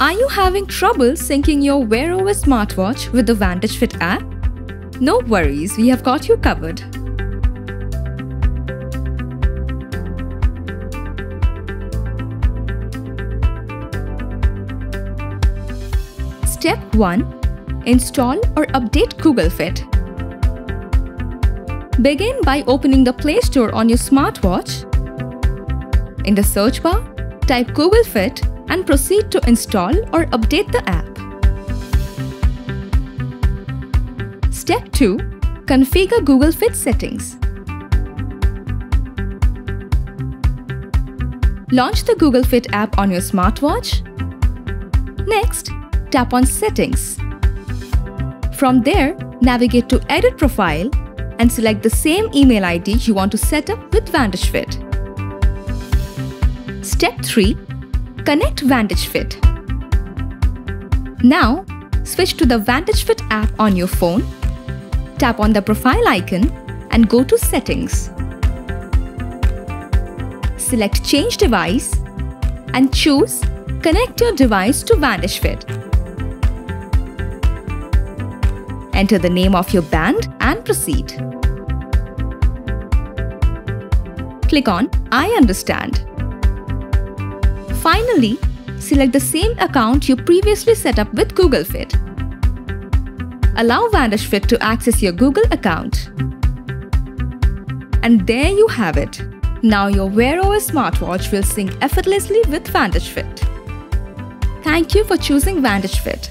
Are you having trouble syncing your Wear OS smartwatch with the Vantage Fit app? No worries, we have got you covered. Step 1. Install or update Google Fit. Begin by opening the Play Store on your smartwatch. In the search bar, type Google Fit and proceed to install or update the app. Step 2. Configure Google Fit settings. Launch the Google Fit app on your smartwatch. Next, tap on Settings. From there, navigate to Edit Profile and select the same email ID you want to set up with Vantage Fit. Step 3. Connect Vantage Fit. Now, switch to the Vantage Fit app on your phone, tap on the profile icon and go to Settings. Select Change Device and choose Connect your device to Vantage Fit. Enter the name of your band and proceed. Click on I understand. Finally, select the same account you previously set up with Google Fit. Allow Vantage Fit to access your Google account. And there you have it. Now your Wear OS smartwatch will sync effortlessly with Vantage Fit. Thank you for choosing Vantage Fit.